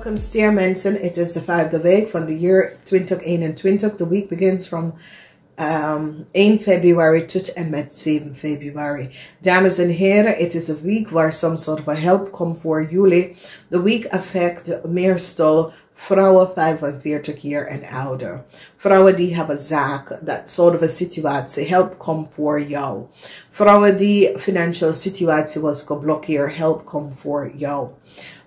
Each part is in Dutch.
Welcome Steermensen. It is the vijfde week van de jaar 2021. The week begins from um, 1 february tot en met 7 februari. Dames en heren, het is een week waar some sort of a help komt voor jullie. The week affect meestal vrouwen 45 jaar en ouder. Vrouwen die hebben zaak, dat soort of a situatie, help komt voor jou. Vrouwen die financial situatie was geblokkeerd, help komt voor jou.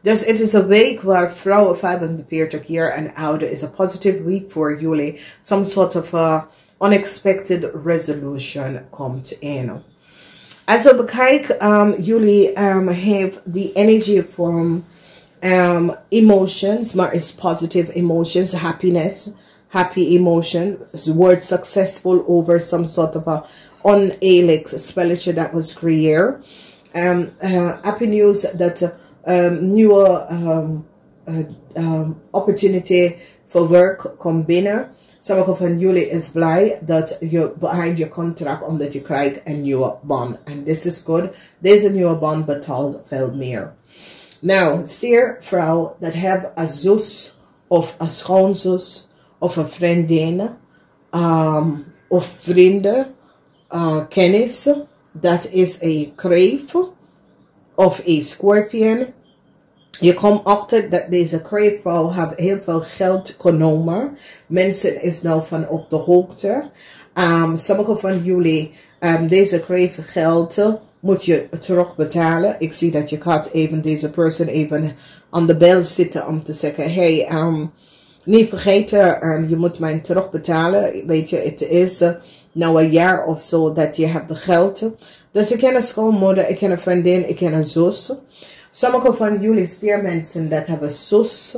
Dus het is een week waar vrouwen 45 jaar en ouder is a positive week voor jullie. Some sort of a unexpected resolution komt in. Als we bekijken, um, jullie um, have the energy from um, emotions, maar is positive emotions, happiness, happy emotion, word successful over some sort of a uneerlijk spelletje that was created. Um, uh, happy news that um, nieuwe um, uh, um, opportunity for work komt binnen. Sommige van jullie is blij dat je behind je contract omdat je krijgt een nieuwe baan. En this is good. Deze nieuwe baan betaalt veel meer. Nou, stier vrouw dat heeft een zus of een schoonzus of een vriendin um, of vrienden, uh, kennis. Dat is een of een scorpion. Je komt achter dat deze kreefvrouw heeft heel veel geld genomen. Mensen is nou van op de hoogte. Um, sommige van jullie, um, deze kreefgeld moet je terugbetalen. Ik zie dat je gaat even deze persoon even aan de bel zitten om te zeggen, hey, um, niet vergeten, um, je moet mij terugbetalen. Weet je, het is uh, nou een jaar of zo dat je hebt de geld. Dus ik ken een schoonmoeder, ik ken een vriendin, ik ken een zus. Sommige van jullie steermensen dat hebben zus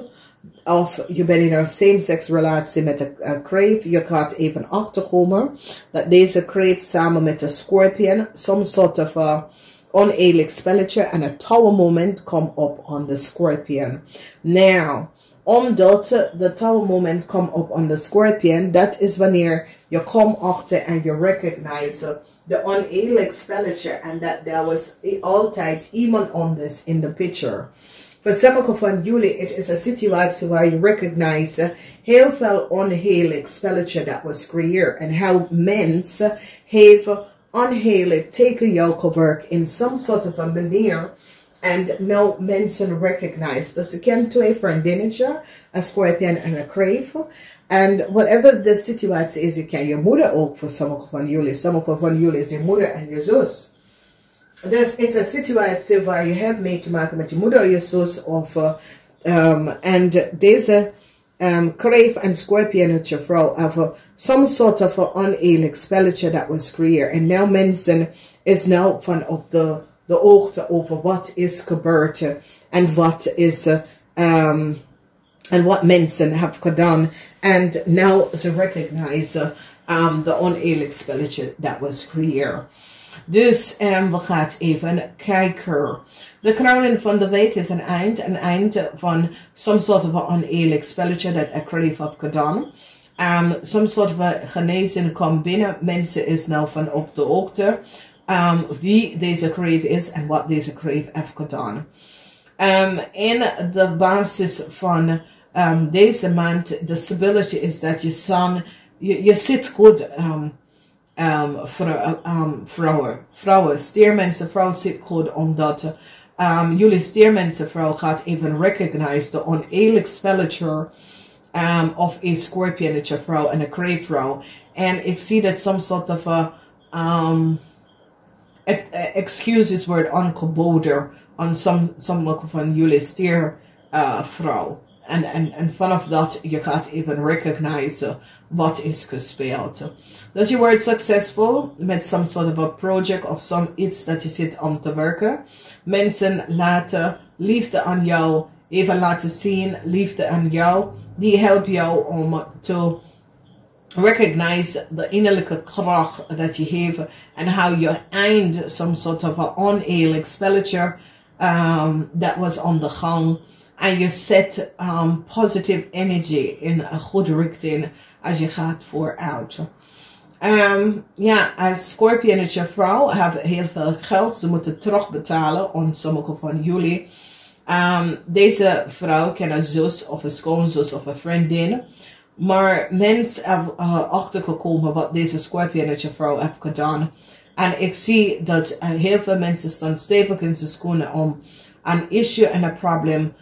of je bent in een same-sex relatie met een crave, je gaat even achterkomen dat deze crave samen met de scorpion some sort of a oneerlijk spelletje en een tower moment komt op on the scorpion. Now, omdat de tower moment komt op on the scorpion, dat is wanneer je komt achter en je recognize de oneerlijk spelletje en dat there was altijd iemand anders in the picture. Voor sommige van jullie, het is een situatie waar je recognize heel veel onheerlijk spelletje dat was creëerd. En hoe mensen hebben onheerlijk tegen jou gewerkt in some sort of a manier. En nou mensen recognize. Dus je kent twee vriendinnetje, een scorpion en een crave. And whatever the situatie is, you je kan je moeder ook voor sommige van jullie. Sommige van jullie is je moeder en je zus. Dus is een situatie waar je hebt mee te maken met je moeder, je zus of um, en deze um, crave en scorpionetje vrouw hebben some sort of an oneerlijk spelletje dat was creëerd. En nu mensen is nou van op de, de hoogte over wat is gebeurd en wat is um, en wat mensen hebben gedaan. En now ze recognize um, the oneerlijk spelletje that was creëerd. Dus um, we gaan even kijken. De kroning van de week is een eind. Een eind van some sort of oneerlijk spelletje dat kreeg heb gedaan. Um, some sort of a genezing komt binnen. Mensen is nou van op de hoogte. Um, wie deze kreef is en wat deze kreef heeft gedaan. Um, in de basis van um, deze maand, de stability is that your son, you, je zit goed um, um, um, vrouwen. Vrouwen, steermensen, vrouwen zit goed omdat um, jullie steermensen vrouw gaat even recognize de oneerlijk spelletje um, of een scorpionetje vrouw en een crave vrouw. En ik zie dat some sort of a um, excuses word ongeboden on some, some van jullie steer uh, vrouw. En, en, of that, you can't even recognize wat is gespeeld. Dus je wordt succesvol met some sort of a project of some iets dat je zit om te werken. Mensen laten liefde aan jou even laten zien, liefde aan jou. Die helpt jou om te recognize de innerlijke kracht dat je hebt en how je eind some sort of a oneerlijk spelletje um, dat was on the gang. En je zet um, positive energy in een goede richting als je gaat vooruit. Um, ja, als Scorpionetje vrouw hebben heel veel geld. Ze moeten terugbetalen aan sommige van jullie. Um, deze vrouw kan een zus of een schoonzus of een vriendin. Maar mensen hebben uh, achtergekomen wat deze scorpionetje vrouw heeft gedaan. En ik zie dat uh, heel veel mensen staan stevig in zijn schoenen om een issue en een probleem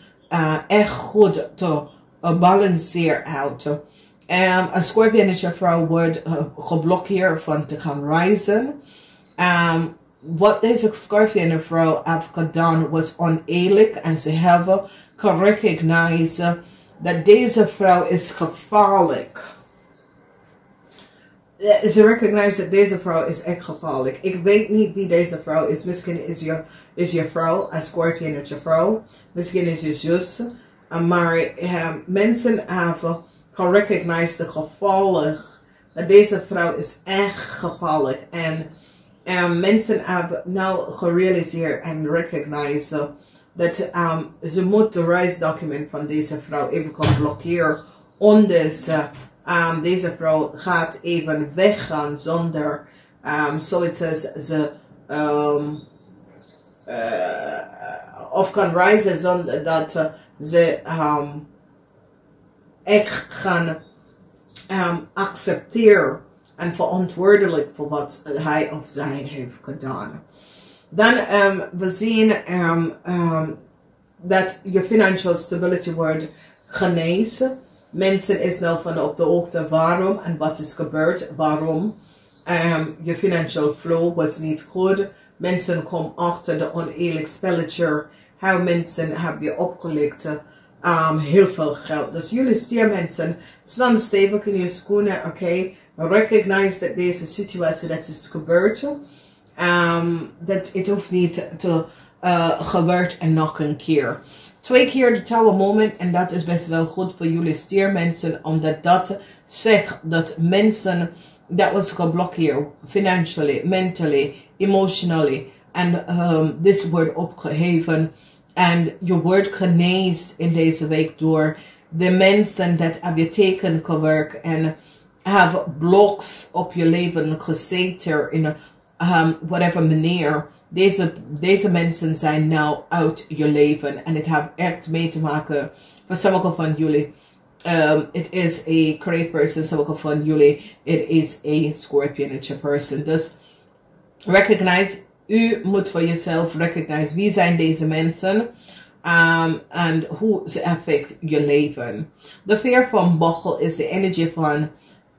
echt goed te uh, balanceren houden. Um, een scorpionetje vrouw wordt uh, geblokkeerd van te gaan reizen. Um, wat deze scorpion vrouw heeft gedaan was oneerlijk en ze hebben gerecognized dat deze vrouw is gevaarlijk. Ze recognize dat deze vrouw is echt gevaarlijk. Ik weet niet wie deze vrouw is. Misschien is je, is je vrouw, een scorpion is je vrouw. Misschien is je zus. Maar um, mensen hebben gerecognized de gevaarlijk. Dat deze vrouw is echt gevaarlijk. En um, mensen hebben nou gerealiseerd en recognized dat um, ze moet de reisdocument van deze vrouw even kan blokkeren. Anders um, deze vrouw gaat even weggaan zonder, um, zoiets als ze um, uh, kan reizen zonder dat ze um, echt gaan um, accepteren en verantwoordelijk voor wat hij of zij heeft gedaan. Dan um, we zien dat je financial stability wordt genezen. Mensen is nou van op de hoogte waarom en wat is gebeurd, waarom. Je financial flow was niet goed. Mensen komen achter de oneerlijk spelletje. Hoe mensen hebben je opgelegd um, heel veel geld. Dus jullie stiermensen staan stevig in je schoenen, oké. Okay? Recognize dat deze situatie dat is gebeurd. Um, dat het hoeft niet te uh, gebeurt en nog een keer. Twee keer de Tower Moment en dat is best wel goed voor jullie stiermensen, omdat dat zegt dat mensen dat was geblokkeerd, financially, mentally, emotionally, en um, dit wordt opgeheven en je wordt geneest in deze week door de mensen dat heb je teken gewerkt en have blocks op je leven gezeten in um, whatever manier. Deze, deze mensen zijn nou uit je leven. En het heeft echt mee te maken voor sommigen van jullie. Um, it is a crave person, sommige van jullie. It is a scorpionetje person. Dus recognize, u moet voor jezelf recognize wie zijn deze mensen. Um, en hoe ze affect je leven. De veer van bochel is de energie van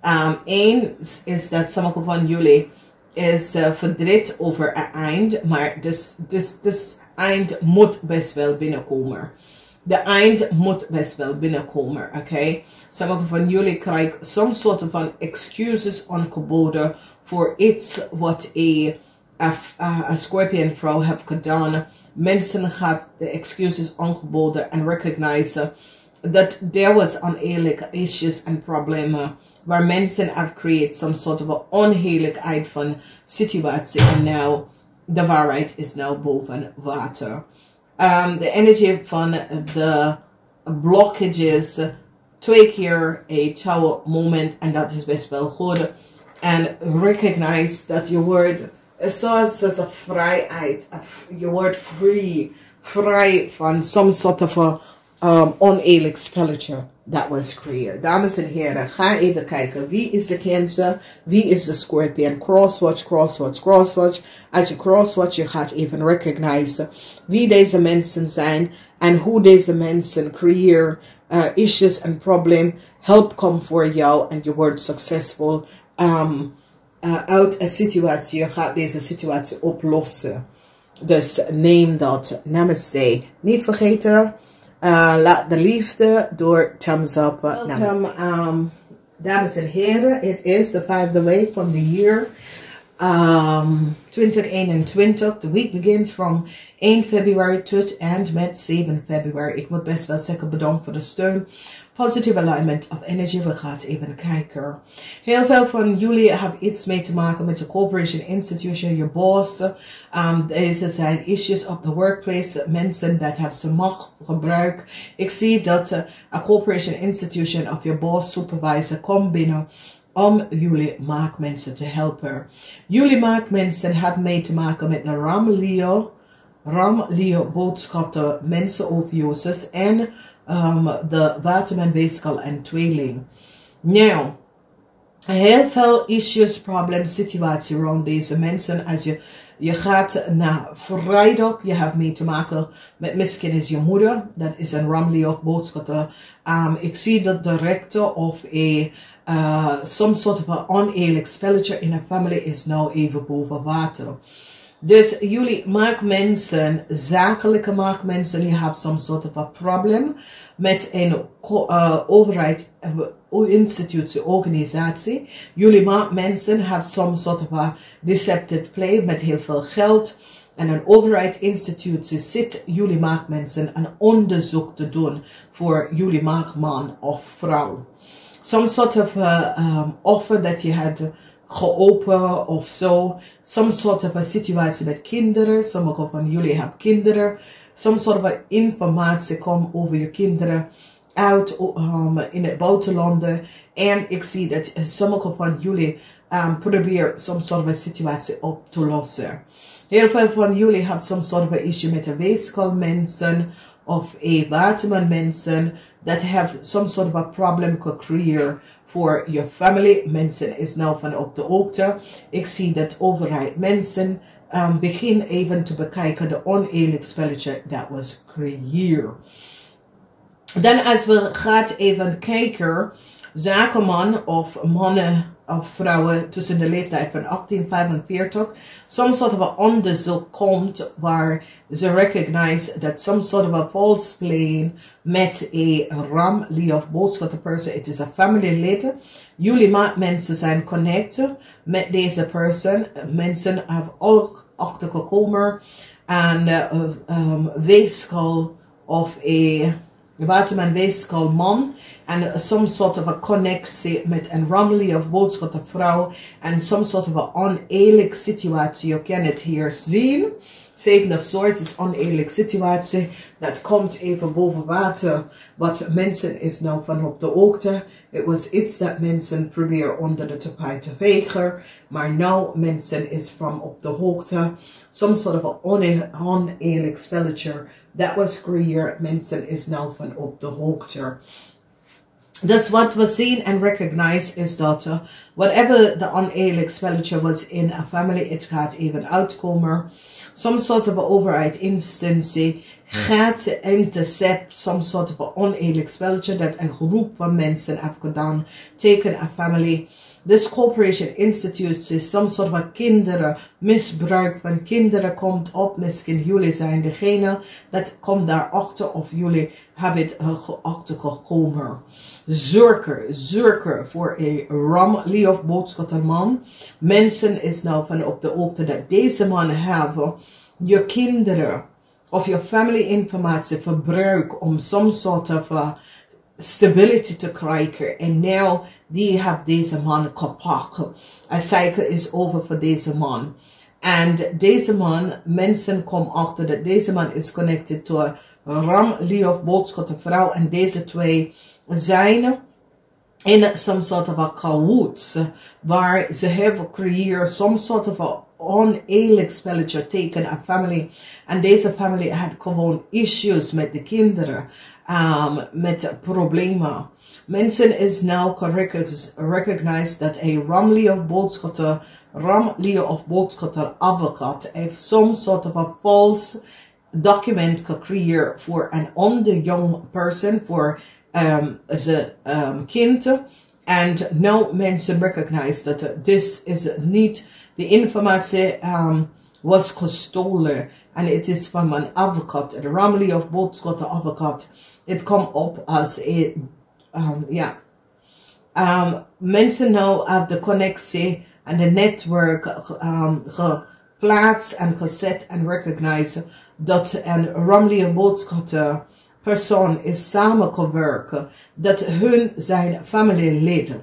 um, één is dat sommige van jullie is uh, verdriet over een eind, maar dus, dus, dus eind moet best wel binnenkomen. De eind moet best wel binnenkomen, oké? Okay? Sommige van jullie krijgen some soort van excuses aangeboden voor iets wat een scorpion vrouw heeft gedaan. Mensen gaan de excuses aangeboden en recognize dat there was oneerlijke issues en problemen waar mensen have created some sort of onheerlijkheid van situatie en nou de waarheid is nou boven water. Um, energie van de blockages twee keer a tower moment en dat is best wel goed. En recognize dat je wordt zoals een vrijheid, je wordt free, vrij van some sort of a um, oneerlijk spelletje that was created. Dames en heren, ga even kijken. Wie is de Cancer? Wie is de Scorpion? Crosswatch, crosswatch, crosswatch. Als je crosswatch, je gaat even recognize wie deze mensen zijn en hoe deze mensen creëren uh, issues en problemen. Help komt voor jou en je wordt succesvol um, uh, uit een situatie. Je gaat deze situatie oplossen. Dus neem dat. Namaste. Niet vergeten. Uh, laat de liefde door thumbs up. Welcome, um, dames en heren. Het is de vijfde week van de year um, 2021. The week begins from 1 February tot en met 7 February. Ik moet best wel zeggen bedankt voor de steun. Positive alignment of energy. We gaan even kijken. Heel veel van jullie hebben iets mee te maken met de corporation institution, je boss. Um, deze zijn issues op de workplace. Mensen dat hebben ze macht gebruikt. Ik zie dat uh, een corporation institution of je boss supervisor komt binnen om jullie maakmensen te helpen. Jullie maakmensen hebben mee te maken met de Ram Leo ram, leo, boodschatten, mensen over Jezus en um, de waterman, weeskal en tweeling. Nou, heel veel issues, problems, situatie rond deze mensen. Als je, je gaat naar vrijdag, je hebt mee te maken met misschien is je moeder. Dat is een ramli of boodschatten. Um, ik zie dat de rector of een uh, some sort of oneerlijk spelletje in een family is nou even boven water. Dus jullie maakmensen, zakelijke maakmensen, you have some sort of a problem met een uh, overheid, uh, institutie, organisatie. Jullie maakmensen have some sort of a deceptive play met heel veel geld. En een overheid institutie zit jullie maakmensen een onderzoek te doen voor jullie maakman of vrouw. Some sort of a um, offer that je had geopen of zo. Some sort of a situatie met kinderen. Sommige van jullie hebben kinderen. Some sort of informatie komt over je kinderen uit um, in het buitenland. En ik zie dat sommige van jullie um, proberen some sort of situatie op te lossen. Heel veel van jullie hebben some sort of issue met de weeskalmensen of a waterman mensen that have some sort of a problem career voor je family. Mensen is nou van op de hoogte. Ik zie dat overheid mensen um, begin even te bekijken de oneerlijk spelletje dat was creëer. Dan als we gaat even kijken, zakenman of mannen of vrouwen tussen de leeftijd van 18 en 45 some sort of onderzoek komt waar ze recognize that some sort of false plane met a ram, of boodschap person, it is a family lid. Jullie mensen zijn connected met deze person. Mensen hebben ook achtergekomen en uh, um, weeskal of a waterman weeskal man en some sort of a connectie met een rammelie of boodschap vrouw en some sort of a oneerlijk situatie. Je kan het hier zien. Zeven of Swords is oneerlijk situatie. Dat komt even boven water. Wat mensen is nou van op de hoogte. Het was iets dat mensen proberen onder de tapijt te vegen. Maar nou mensen is van op de hoogte. Some sort of a oneerlijk spelletje. Dat was creëerd. Mensen is nou van op de hoogte. Dus wat we zien en recognize is dat uh, whatever the oneerlijk spelletje was in a family, het gaat even uitkomen. Some sort of a override instantie gaat intercept some sort of a oneerlijk spelletje dat een groep van mensen heeft gedaan tegen a family. This corporation institute is some sort of kinderen, misbruik van kinderen komt op. Misschien jullie zijn degene dat komt daarachter of jullie hebben het achter gekomen. Zurker, zurker voor een ram, of boodschapperman. Mensen is nou van op de hoogte dat deze man hebben je kinderen of je family informatie verbruikt om some sort of a stability te krijgen. En nu die heeft deze man gepakt. Een cycle is over voor deze man. En deze man, mensen komen achter dat deze man is connected to a Ram, Lee of boodschap, vrouw. En deze twee zijn in some sort of a cahoots. Waar ze hebben creëerd some sort of a oneerlijk spelletje taken een family. En deze family had gewoon issues met de kinderen. Um, met problemen. Mensen is now recognized that a Ramley of boodschatter, Ramley of boodschatter advocate heeft some sort of a false document gecreëerd voor een onder young person, voor um, zijn um, kind. And now mensen recognize that this is niet, de informatie um, was gestolen. En het is van een advocaat, de Ramley of boodschatter advocaat. Het komt op als een um, ja. Um, mensen nou hebben de connectie en de netwerk um, geplaatst en gezet en recognized dat een Romley boodschatter persoon is samengewerkt, dat hun zijn familieleden.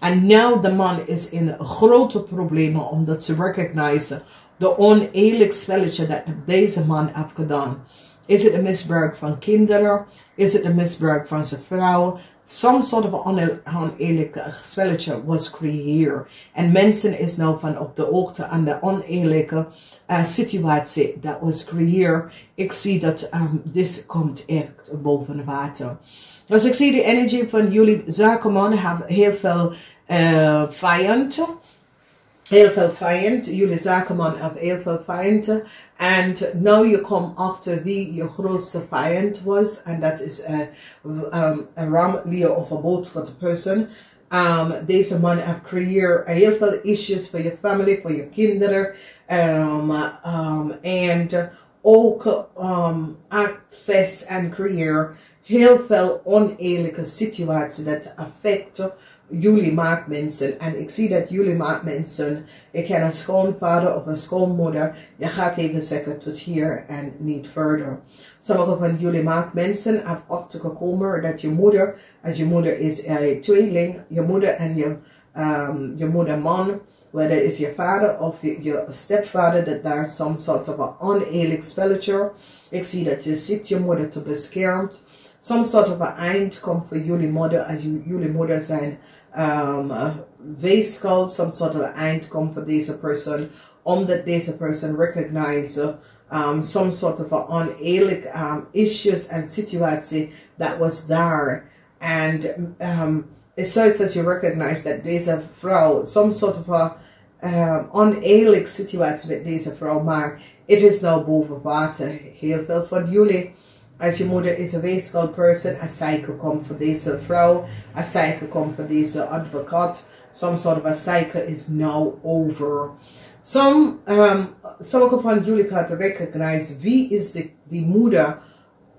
En nu de man is in grote problemen omdat ze recognizen de oneerlijk spelletje dat deze man heeft gedaan. Is het een misbruik van kinderen? Is het een misbruik van zijn vrouw? Some sort of oneerlijke spelletje was creëerd. En mensen is nou van op de hoogte aan de oneerlijke uh, situatie dat was creëerd. Ik zie dat um, dit komt echt boven water. Dus ik zie de energie van jullie zakenman hebben heel veel uh, vijanden. Veel vijanden. Jullie zakenman heel veel vijanden. En nu je komt achter wie je grootste vijand was. En dat is een um, een ramlier of een boodschatte person. Um, deze man heeft creëerd heel veel issues voor je familie, voor je kinderen. Um, um, en ook um, access en creëer heel veel oneerlijke situaties dat affecten jullie maakmensen. En ik zie dat jullie maakmensen, ik ken een schoonvader of een schoonmoeder, je gaat even zeggen tot hier en niet verder. Sommige van jullie maakmensen hebben achtergekomen dat je moeder, als je moeder is een tweeling, je moeder en je, um, je moeder man, whether is je vader of je, stepvader, dat daar some sort of een oneerlijk spelletje. Ik zie dat je ziet je moeder te beschermen. Some sort of een eind komt voor jullie moeder als jullie moeder zijn um, weeskal, some sort of eind komt voor deze persoon, omdat deze persoon recognize um, some sort of oneerlijk um, issues and situatie that was there. And um, so it says you recognize that deze vrouw, some sort of a um, oneerlijk situatie met deze vrouw, maar het is nou boven water. Heel veel van jullie als je moeder is een weeskal person, als zij komt voor deze vrouw, als zij komt voor deze advocaat, some sort of a cycle is now over. Some, um, sommige van jullie gaan recognize wie is de, moeder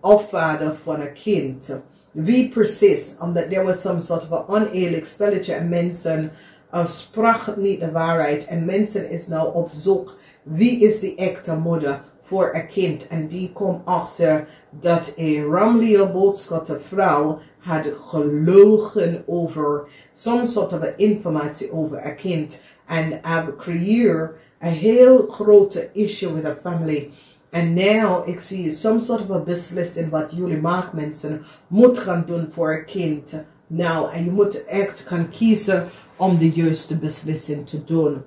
of vader van een kind. Wie precies, omdat there was some sort of a oneerlijk spelletje en mensen uh, niet de waarheid en mensen is nou op zoek wie is die echte moeder voor een kind. En die komt achter dat Ramlia boodschatte vrouw had gelogen over some soort van informatie over een kind. En have creëerd een heel grote issue with a family. En now ik zie some sort of a beslissing wat jullie maakmensen moet gaan doen voor een kind. Nou, en je moet echt gaan kiezen om de juiste beslissing te doen.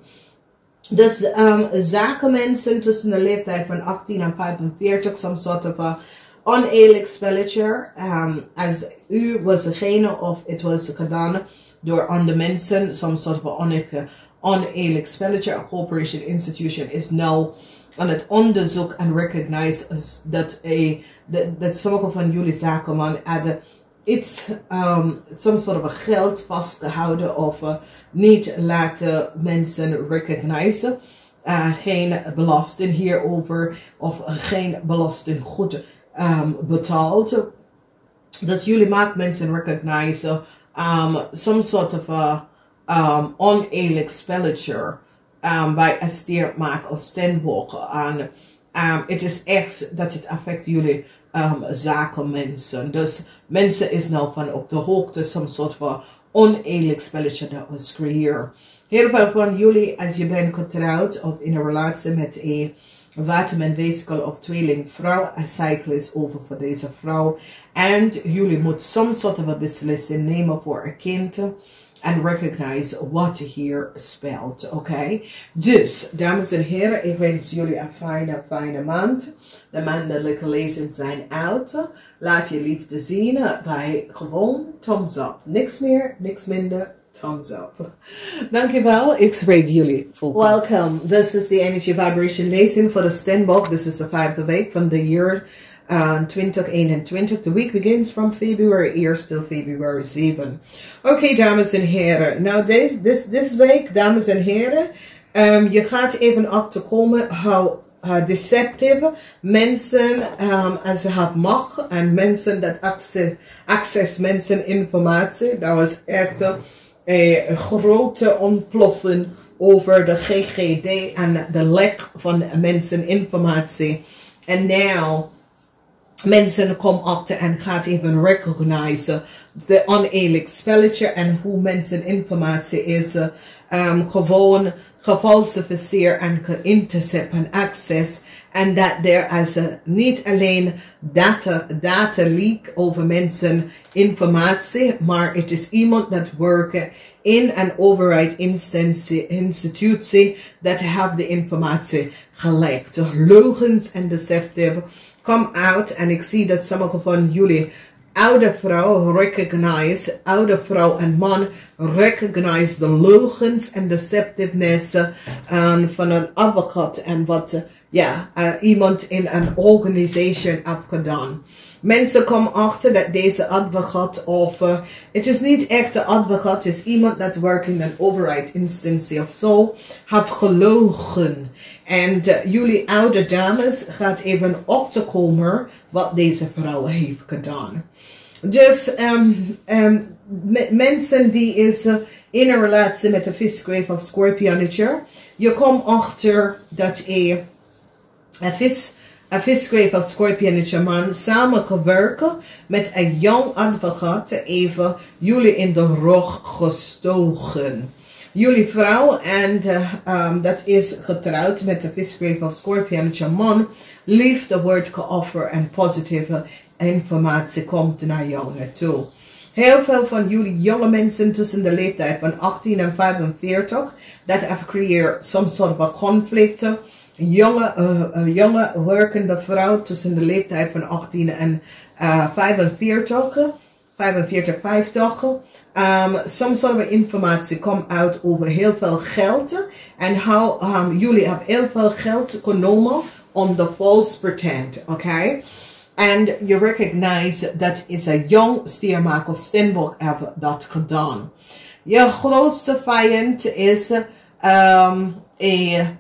Dus um, zakenmensen tussen de leeftijd van 18 en 45, some sort of a oneerlijk spelletje. Um, als u was degene of het was gedaan door andere mensen, some sort of a oneerlijk spelletje. A corporation institution is now aan het onderzoek en recognize dat, a, dat, dat sommige van jullie zakenman hadden iets, um, some sort of geld vastgehouden of uh, niet laten mensen recognizen. Uh, geen belasting hierover of geen belastinggoed um, betaald. Dus jullie maken mensen recognizen um, some sort of a um, oneerlijk spelletje um, bij Esther Maak of Stenbock. En het is echt dat het affect jullie um, zakenmensen. Dus mensen is nou van op de hoogte, some soort van oneerlijk spelletje dat was creëerd. Heel veel van jullie, als je bent getrouwd of in een relatie met een waterman, weeskal of tweeling vrouw, een cycle over voor deze vrouw. En jullie moeten some soort van beslissing nemen voor een kind and recognize what here spelt. Okay? Dus, dames en heren, ik wens jullie een fijne, fijne maand. De maandelijke lezingen zijn uit. Laat je liefde zien bij gewoon thumbs up. Niks meer, niks minder. Thumbs up. Dankjewel. Ik spreek jullie. Welcome. This is the energy vibration lezing for the Stenbock. This is the fifth week from the year uh, 2021. The week begins from February eerst till February 7. Oké, okay, dames en heren. Nou, deze, this, this week, dames en heren, um, je gaat even achterkomen how uh, deceptive mensen um, als had macht en mensen dat access, access mensen informatie. Dat was echt een grote ontploffing over de GGD en de lek van mensen informatie. En now mensen komen achter en gaat even recognize de oneerlijk spelletje en hoe mensen informatie is um, gewoon gefalsificeerd en geïntercept en access. En dat er is niet alleen data, data leak over mensen informatie, maar het is iemand dat werkt in een overheid institutie dat heeft de informatie gelekt. Leugens en deceptive come out en ik zie dat sommige van jullie oude vrouw recognize, oude vrouw en man recognize de leugens en deceptiveness um, van een advocaat en wat ja, uh, iemand in een organisatie heeft gedaan. Mensen komen achter dat deze advocaat of uh, het is niet echt een advocaat, het is iemand dat werkt in een overheidsinstantie of zo, heeft gelogen. En uh, jullie oude dames gaat even op te komen wat deze vrouw heeft gedaan. Dus um, um, mensen die is uh, in een relatie met een visgrave of scorpionnetje, je komt achter dat een een of scorpionnetje man samen kan werken met een jong advocaat even jullie in de rug gestogen. Jullie vrouw en um, dat is getrouwd met de visgrave of scorpionnetje man liefde wordt geofferd en positieve informatie komt naar jou naartoe. Heel veel van jullie jonge mensen tussen de leeftijd van 18 en 45, dat have creëert some sort of a conflict. Jonge, uh, jonge werkende vrouw tussen de leeftijd van 18 en uh, 45, 45, 50. Um, some sort of informatie komt uit over heel veel geld. En how um, jullie hebben heel veel geld genomen om de false pretend? Okay? And you recognize that it's a young Stiermark of Stenbock have dat gedaan. Je grootste vijand is um, a,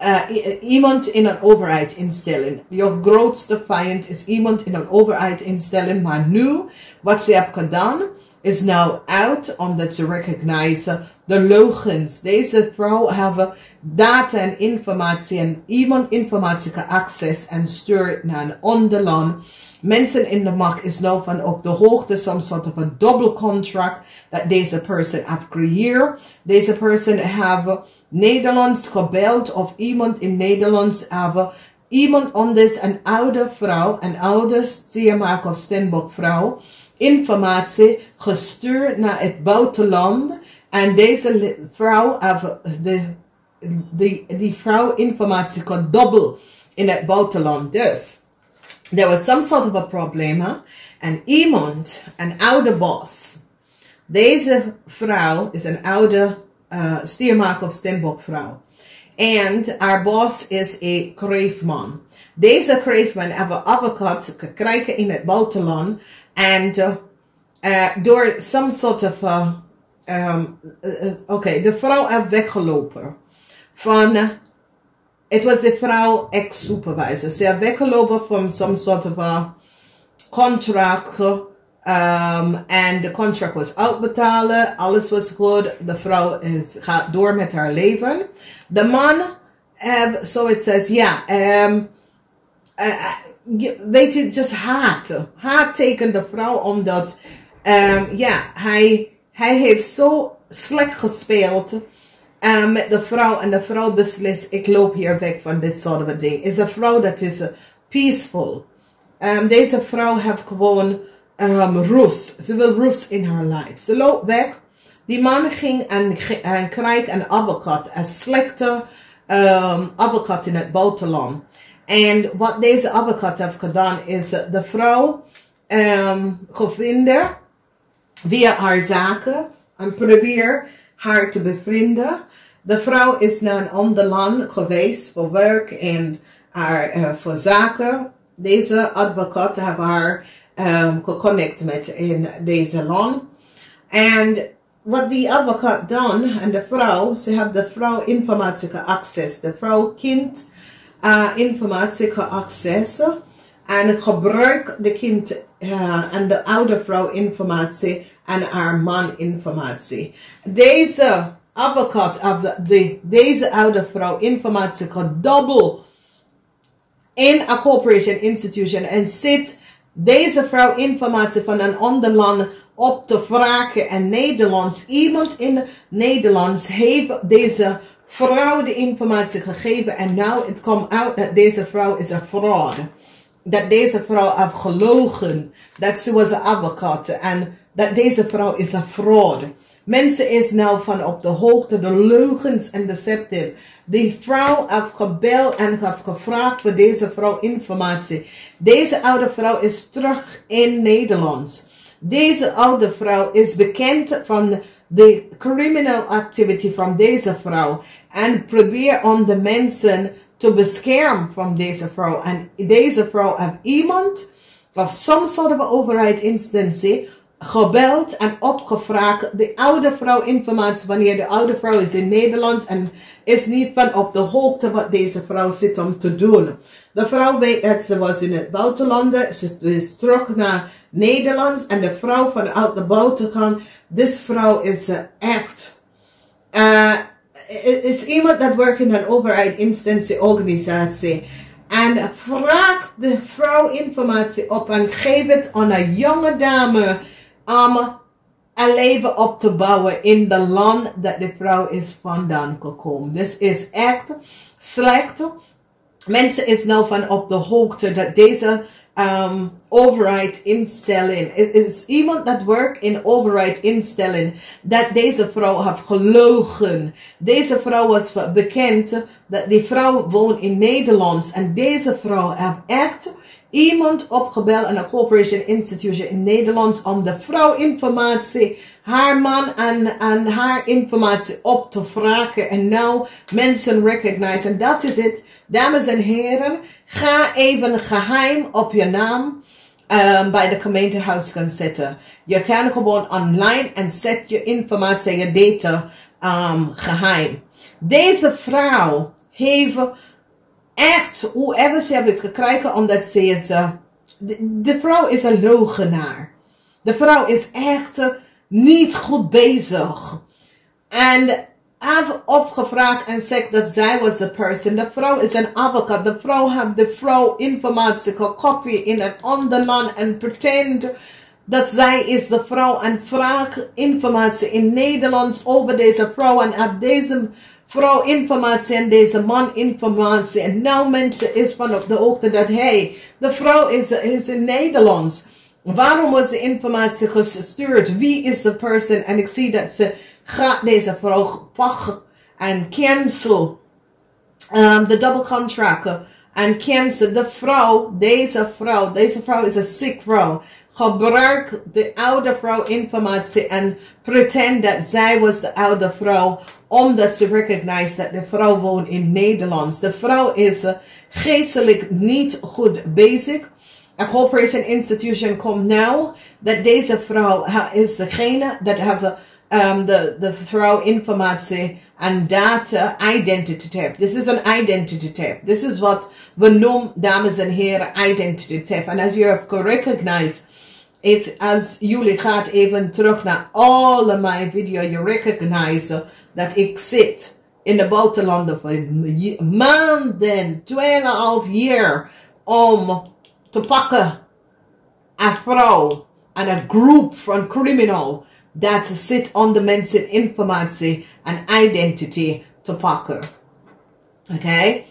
uh, iemand in een overheid instelling. Je grootste vijand is iemand in een overheid instelling. Maar nu, wat ze hebben gedaan, is now out omdat ze recognize de leugens. Deze vrouw hebben data en informatie en iemand informatie access en stuurt naar een onderland. Mensen in de macht is nou van op de hoogte some sort of a double contract dat deze person heeft creëerd. Deze person have Nederlands gebeld of iemand in Nederlands hebben iemand anders, een oude vrouw, een oude Siermaak of Stenbok vrouw, informatie gestuurd naar het buitenland. En deze vrouw heeft de die, die vrouw informatie dubbel in het buitenland. Dus, there was some sort of a problem. Huh? En iemand, een oude boss. Deze vrouw is een oude uh, stiermaker of stenbok vrouw. En haar boss is een kreefman. Deze kreefman hebben advocaat gekregen in het buitenland. En uh, uh, door some sort of... Uh, um, uh, Oké, okay, de vrouw heeft weggelopen van, het was de vrouw ex-supervisor. Ze heeft weggelopen van some sort of a contract. Um, en de contract was uitbetalen. Alles was goed. De vrouw is, gaat door met haar leven. De man, have, so it says, ja, um, uh, weet je, just haat. Haat de vrouw omdat, um, ja, hij, hij heeft zo slecht gespeeld um, met de vrouw en de vrouw beslist, ik loop hier weg van dit soort van ding. Is een vrouw dat is uh, peaceful. Um, deze vrouw heeft gewoon um, rust. Ze wil rust in haar life. Ze loopt weg. Die man ging en, en kreeg een advocaat, een slechte um, advocaat in het buitenland. En wat deze advocaat heeft gedaan is de vrouw um, via haar zaken en probeer haar te bevrienden. De vrouw is naar een ander land geweest voor werk en haar, uh, voor zaken. Deze advocaat heeft haar um, geconnect met in deze land. En wat die advocaat dan en de vrouw, ze hebben de vrouw informatie access. De vrouw kind informatie access. En gebruik de kind uh, en de oude vrouw informatie en haar man informatie. Deze advocaat of de, de, deze oude vrouw informatie gedobbel in een corporation institution en zit deze vrouw informatie van een ander land op te vragen in Nederlands. Iemand in Nederlands heeft deze vrouw de informatie gegeven en nou het komt uit dat deze vrouw is een fraud. Dat deze vrouw heeft gelogen. Dat ze was een advocaat en dat deze vrouw is een fraud. Mensen is nou van op de hoogte de leugens en deceptive. Die vrouw heeft gebeld en heeft gevraagd voor deze vrouw informatie. Deze oude vrouw is terug in Nederland. Deze oude vrouw is bekend van de criminal activity van deze vrouw. En probeer om de mensen te beschermen van deze vrouw. En deze vrouw heeft iemand of some sort of overheid instantie gebeld en opgevraagd de oude vrouw informatie wanneer de oude vrouw is in Nederland en is niet van op de hoogte wat deze vrouw zit om te doen. De vrouw weet dat ze was in het buitenland, ze is terug naar Nederland en de vrouw vanuit de buiten gaan. Deze vrouw is uh, echt, uh, is iemand dat werkt in een overheid organisatie. En vraagt de vrouw informatie op en geef het aan een jonge dame om een leven op te bouwen in de land dat de vrouw is vandaan gekomen. Dit is echt slecht. Mensen is nou van op de hoogte dat deze um, overheid instelling, is iemand dat werkt in overheid instelling, dat deze vrouw heeft gelogen. Deze vrouw was bekend dat die vrouw woont in Nederland en deze vrouw heeft echt iemand opgebeld aan een corporation institution in Nederland om de vrouw informatie, haar man en, en haar informatie op te vragen. En nou mensen recognize. En dat is het. Dames en heren, ga even geheim op je naam um, bij de gemeentehuis gaan zetten. Je kan gewoon online en zet je informatie, je data um, geheim. Deze vrouw heeft echt, hoe hebben ze het gekregen, omdat ze is, uh, de, de, vrouw is een logenaar. De vrouw is echt uh, niet goed bezig. En heb opgevraagd en zegt dat zij was de person. De vrouw is een advocaat. De vrouw heeft de vrouw informatie gekopieerd in een ander land en pretend dat zij is de vrouw en vraagt informatie in Nederlands over deze vrouw en op deze vrouw informatie en deze man informatie. En nou mensen is van op de hoogte dat hij, de vrouw is, is in Nederlands. Waarom was de informatie gestuurd? Wie is de person? En ik zie dat ze gaat deze vrouw pakken en cancel um, de double contract en cancel de vrouw, deze vrouw, deze vrouw is een sick vrouw. Gebruik de oude vrouw informatie en pretend dat zij was de oude vrouw omdat ze recognize dat de vrouw woont in Nederland. De vrouw is uh, geestelijk niet goed bezig. A corporation institution komt nou dat deze vrouw is degene dat hebben um, the, de vrouw informatie en data identity theft. This is an identity theft. This is what we noemen, dames en heren, identity theft. En als je hebt recognized, if, als jullie gaat even terug naar alle mijn video, you recognize dat ik zit in de buitenlanden voor maanden, 2,5 jaar, om te pakken een vrouw en een groep van criminal dat zit on de mensen informatie en identity te pakken. Oké? Okay?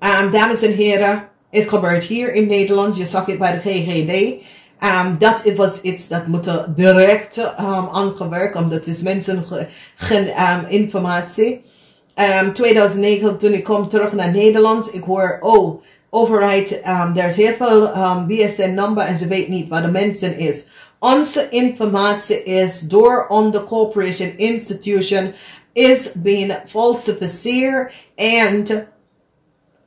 Um, dames en heren, het gebeurt hier in Nederland. Je zag het bij de GGD. Um, dat was iets dat moet direct um, aangewerkt, omdat is mensen geen um, informatie. Um, 2009, toen ik kom terug naar Nederland, ik hoor, oh, overheid, um, er is heel veel um, BSN-nummer en ze weet niet wat de mensen is. Onze informatie is door on corporation institution is being falsificeerd en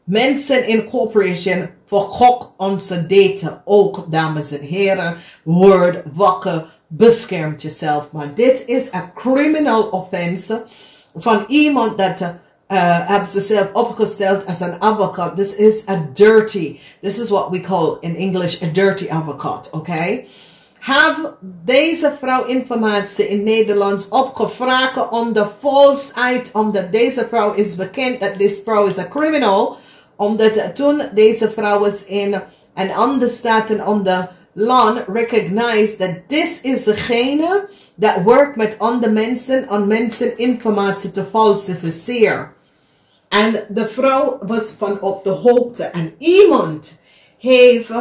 mensen in corporation vergok onze data. Ook, dames en heren, word wakker, beschermt jezelf. Maar dit is een criminal offense van iemand dat uh, zichzelf opgesteld als een advocaat. This is a dirty, this is what we call in English a dirty avocado, okay? Have deze vrouw informatie in Nederlands opgevraagd om de falsheid, omdat deze vrouw is bekend dat deze vrouw is een criminal, omdat toen deze vrouw was in een andere staat en onder land recognize that this is degene dat werkt met andere mensen om mensen informatie te falsificeren. En de vrouw was van op de hoogte en iemand heeft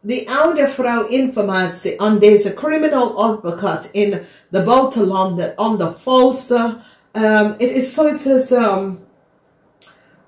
die oude vrouw informatie aan deze criminal advocate in de buitenlanden om de valse, um, het is zoiets als, um,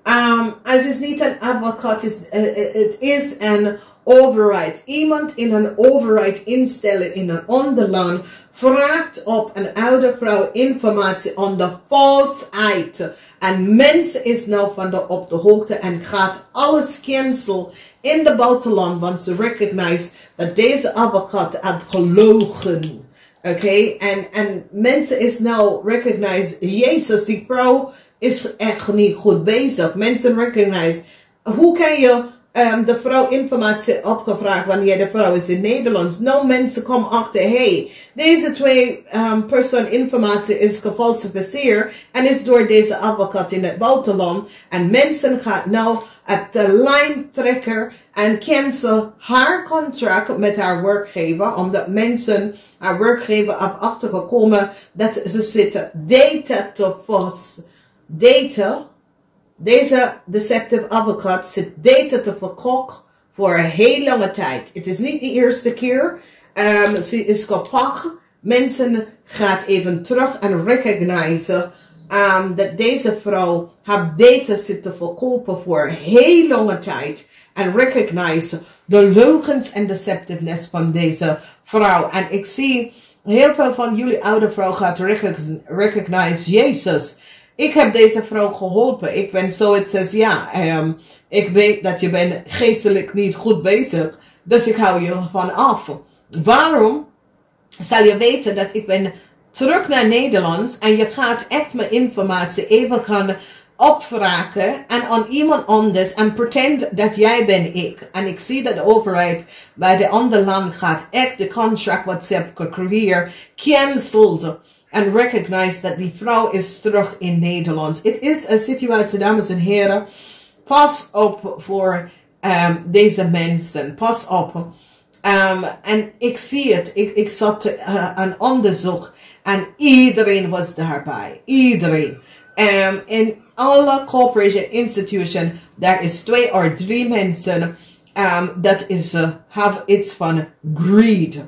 um, het is niet een advocaat, het is een override. Iemand in een override instellen in een ander land vraagt op een oude vrouw informatie on de falsheid. En mens is nou van de, op de hoogte en gaat alles cancel in de buitenland, want ze recognize dat deze advocaat had gelogen. Oké, okay? en, en mensen is nou recognize, Jezus, die vrouw is echt niet goed bezig. Mensen recognize, hoe kan je um, de vrouw informatie opgevraagd wanneer de vrouw is in Nederland. Nou mensen komen achter, hey, deze twee um, persoon informatie is gefalsificeerd en is door deze advocaat in het buitenland. En mensen gaan nou het de lijn trekken en cancel haar contract met haar werkgever, omdat mensen, haar werkgever af achtergekomen dat ze zitten data te vast, data deze deceptive advocaat zit data te verkopen voor een heel lange tijd. Het is niet de eerste keer. Um, ze is kapot. Mensen gaat even terug en recognizen um, dat deze vrouw haar data zit te verkopen voor een heel lange tijd. En recognize de leugens en deceptiveness van deze vrouw. En ik zie heel veel van jullie oude vrouw gaat recognize Jezus. Ik heb deze vrouw geholpen. Ik ben zoiets als, ja, um, ik weet dat je bent geestelijk niet goed bezig. Dus ik hou je van af. Waarom zal je weten dat ik ben terug naar Nederland en je gaat echt mijn informatie even gaan opvragen en aan iemand anders en pretend dat jij ben ik. En ik zie dat de overheid bij de andere land gaat echt de contract wat ze hebben en recognize dat die vrouw is terug in Nederland. Het is een situatie, dames en heren. Pas op voor um, deze mensen. Pas op. Um, en ik zie het. Ik, ik zat uh, een onderzoek en iedereen was daarbij. Iedereen. Um, in alle corporation institution, daar is twee of drie mensen dat is uh, have iets van greed.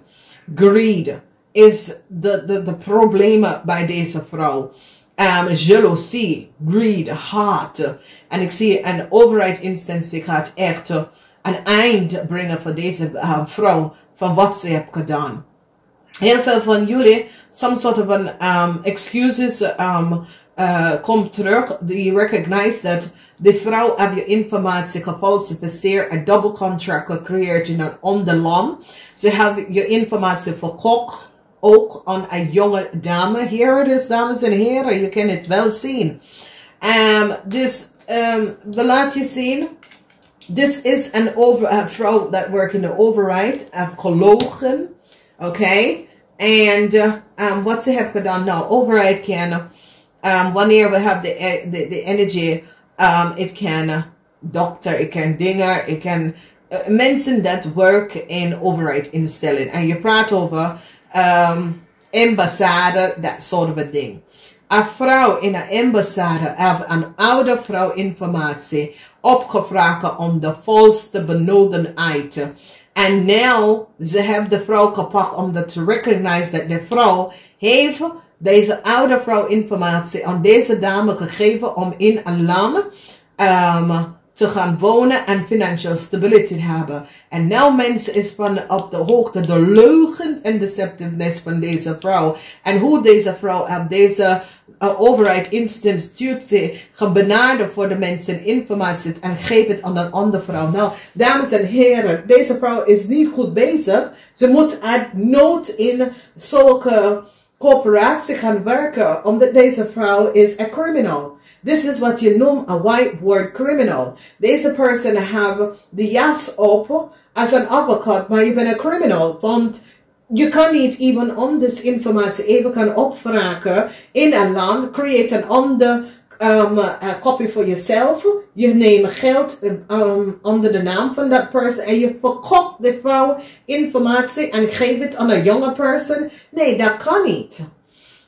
Greed is de, de, de problemen bij deze vrouw. Um, jaloezie, greed, haat. En ik zie een overheidinstantie gaat echt een eind brengen voor deze uh, vrouw van wat ze heeft gedaan. Heel veel van jullie, some sort of an, um, excuses um, uh, komt terug. Die recognize dat de vrouw heeft je informatie gefalsificeerd, een double contract gecreëerd in een ander land. Ze hebben je informatie verkocht ook aan een jonge dame. Hier het is, dames en heren. Je kan het wel zien. Um, dus um, we laten je zien. This is an over, a vrouw that work in the override. Heeft gelogen. Oké. Okay? En uh, um, wat ze hebben gedaan. Nou, override kan. Um, wanneer we hebben de, de, de energy. Um, it can uh, dokter. Ik kan dingen. Ik kan uh, mensen dat work in override instellen. En je praat over um, ambassade, that sort of a thing. Een vrouw in een ambassade heeft een oude vrouw informatie opgevraagd om de volste benodigdheid. En nu, ze hebben de vrouw gepakt om te recognize dat de vrouw heeft deze oude vrouw informatie aan deze dame gegeven om in een land um, te gaan wonen en financial stability hebben. En nou mensen is van op de hoogte de leugen en deceptiveness van deze vrouw. En hoe deze vrouw op deze uh, overheid institutie gebenaderd voor de mensen informatie en geeft het aan een andere vrouw. Nou, dames en heren, deze vrouw is niet goed bezig. Ze moet uit nood in zulke corporatie gaan werken, omdat deze vrouw is een criminal. This is what you noem a whiteboard criminal. Deze person have de jas op als een advocaat, maar je bent een criminal. Want je kan niet even om deze informatie even kan opvragen in een land, create een ander um, een kopie voor jezelf. Je neemt geld um, onder de naam van dat persoon en je verkoopt de vrouw informatie en geeft het aan een jonge persoon. Nee, dat kan niet.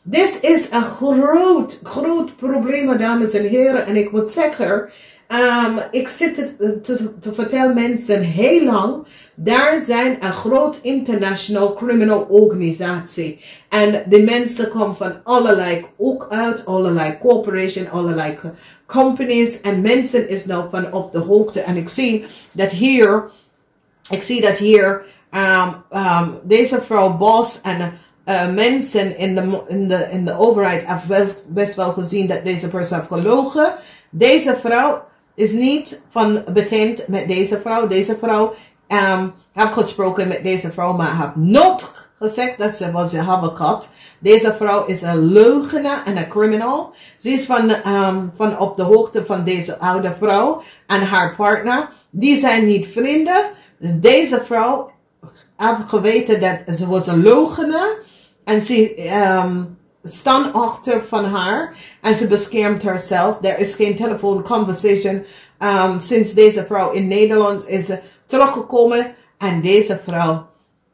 Dit is een groot, groot probleem, dames en heren. En ik moet zeggen, um, ik zit het te, te vertellen mensen heel lang. Daar zijn een groot international criminal organisatie. En de mensen komen van allerlei, ook uit allerlei corporations, allerlei companies. En mensen is nou van op de hoogte. En ik zie dat hier, ik zie dat hier, um, um, deze vrouw Bos en uh, mensen in de, in, de, in de overheid hebben best wel gezien dat deze persoon heeft gelogen. Deze vrouw is niet van bekend met deze vrouw. Deze vrouw um, heeft gesproken met deze vrouw, maar heeft nooit gezegd dat ze was een advocaat. Deze vrouw is een leugenaar en een criminal. Ze is van, um, van op de hoogte van deze oude vrouw en haar partner. Die zijn niet vrienden. Dus deze vrouw heeft geweten dat ze was een leugenaar. En ze um, staan achter van haar. En ze beschermt haarzelf. Er is geen telefoon conversation um, sinds deze vrouw in Nederland is teruggekomen. En deze vrouw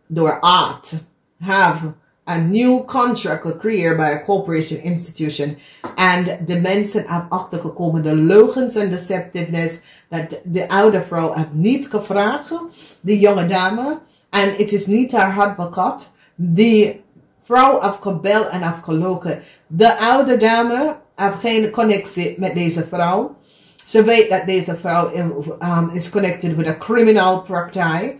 door art have a new contract gecreëerd by a corporation institution. En de mensen hebben achtergekomen de leugens en deceptiveness dat de oude vrouw heeft niet gevraagd, de jonge dame. En het is niet haar advocaat. Die vrouw heeft gebeld en heeft gelogen. De oude dame heeft geen connectie met deze vrouw. Weet dat deze vrouw um, is connected with a criminal praktijk.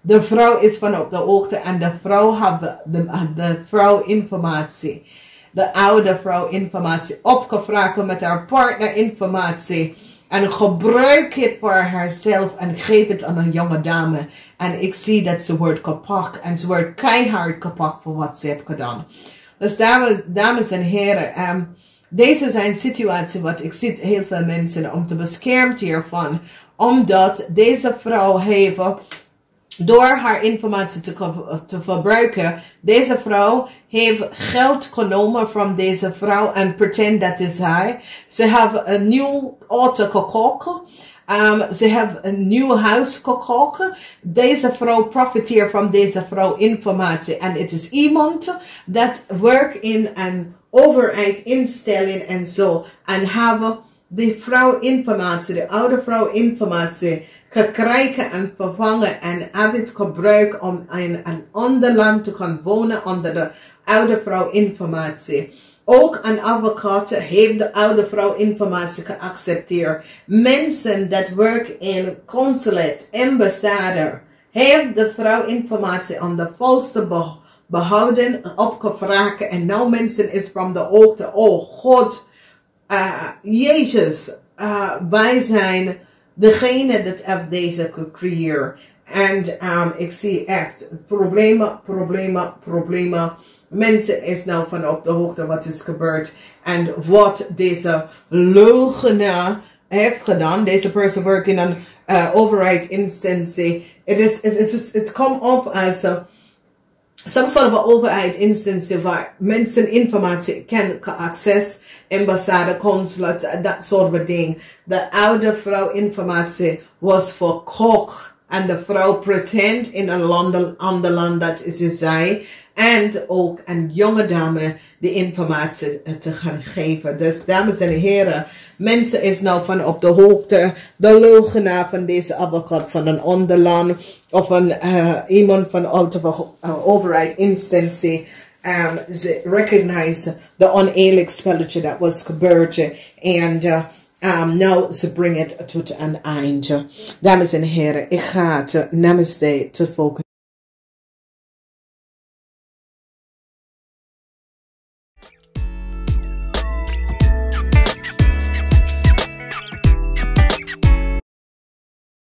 De vrouw is van op de hoogte en de vrouw had de, de, vrouw informatie. De oude vrouw informatie opgevraagd met haar partner informatie. En gebruik het voor haarzelf en geef het aan een jonge dame. En ik zie dat ze wordt kapakt. En ze wordt keihard kapakt voor wat ze heeft gedaan. Dus dames, dames en heren. Um, deze zijn situaties wat ik zie heel veel mensen om te beschermen hiervan. Omdat deze vrouw heeft door haar informatie te, te verbruiken, deze vrouw heeft geld genomen van deze vrouw en pretend dat is hij. Ze heeft een nieuw auto gekocht. Um, ze heeft een nieuw huis gekocht. Deze vrouw profiteert van deze vrouw informatie. En het is iemand dat werkt in een overheid instelling en zo. En hebben de vrouw informatie, de oude vrouw informatie gekregen en vervangen en hebben het gebruikt om in een ander land te gaan wonen onder de oude vrouw informatie. Ook een advocaat heeft de oude vrouw informatie geaccepteerd. Mensen dat werken in consulate, ambassade, heeft de vrouw informatie aan de volste behouden, opgevraagd. En nou mensen is van de hoogte, oh God, uh, Jezus, uh, wij zijn degene dat heeft deze gecreëerd. En um, ik zie echt problemen, problemen, problemen. Mensen is nou van op de hoogte wat is gebeurd. En wat deze leugenaar heeft gedaan. Deze persoon werkt in een uh, overheid instantie. Het is, het is, het komt op als some sort of an overheid instantie waar mensen informatie kan access, ambassade, consulate, dat soort ding. De oude vrouw informatie was voor kok. En de vrouw pretend in een land, ander land dat is zij. En ook een jonge dame de informatie te gaan geven. Dus dames en heren, mensen is nou van op de hoogte. De leugenaar van deze advocaat van een ander land. Of een, uh, iemand van een uh, overheid instantie. Um, ze recognize de oneerlijk spelletje dat was gebeurd. En uh, um, nou, ze brengen het tot een einde. Dames en heren, ik ga het namaste tot volgende.